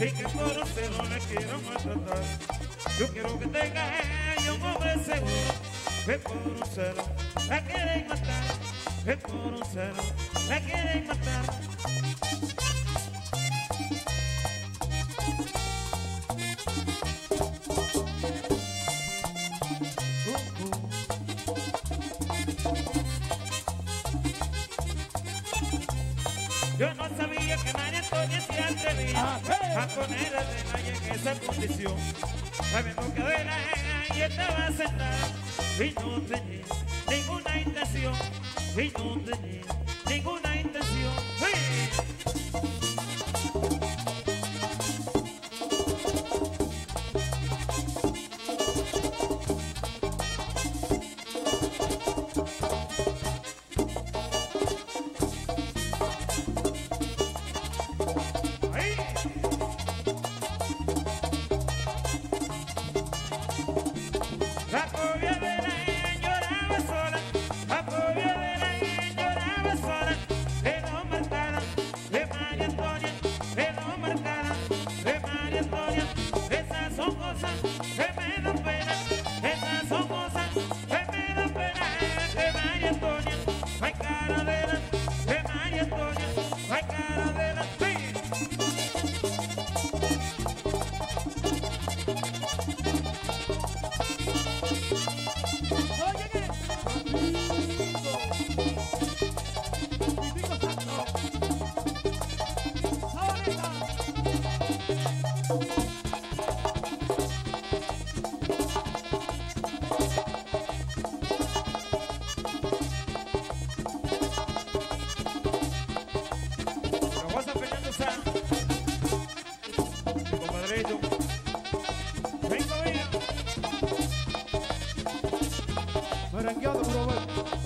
y que por usted no le quiero maltratar. Yo quiero que tenga ella un hombre seguro, que por un cero la quieren matar, que por un cero la quieren matar. Yo no sabía que María Antonia se atrevía ah, a poner a Denaya en esa condición. Sabiendo que de la y estaba sentada y no tenía ninguna intención y no tenía ninguna rengadı buralar.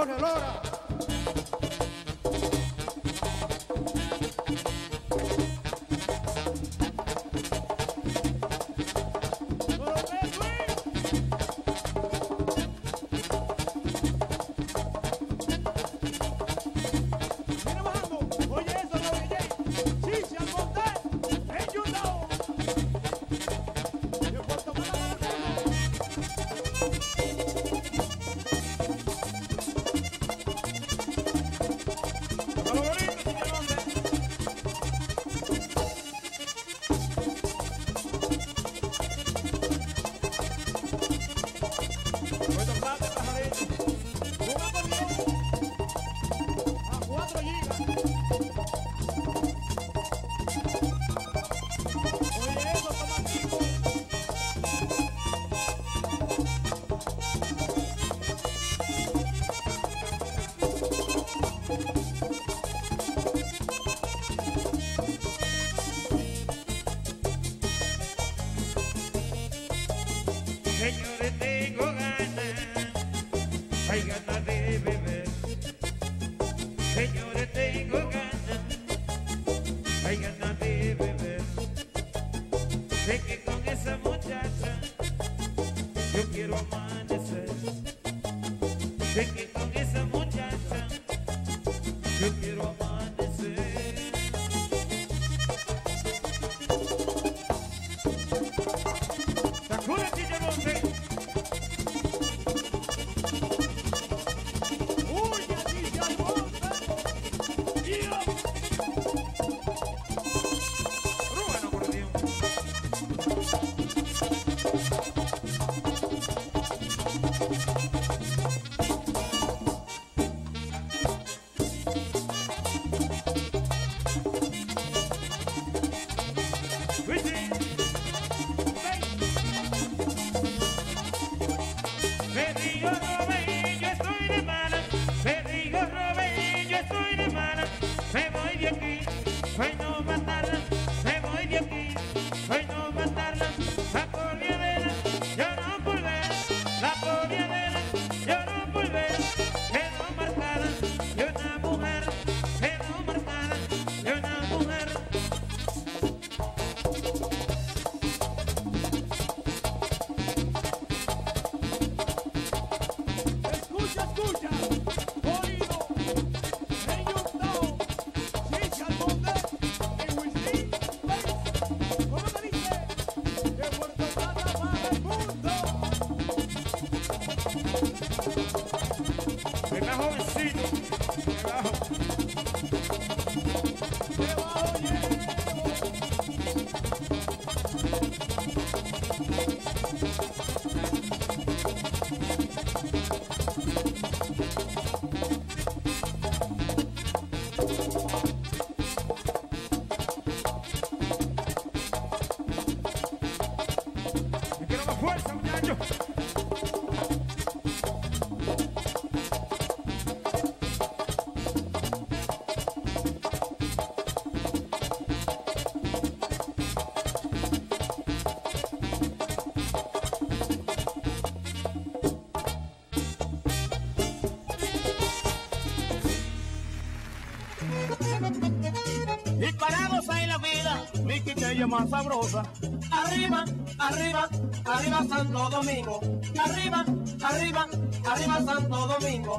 con el hora. te quiero amanecer. Te mi quiqueya más sabrosa. Arriba, arriba, arriba Santo Domingo. Arriba, arriba, arriba Santo Domingo.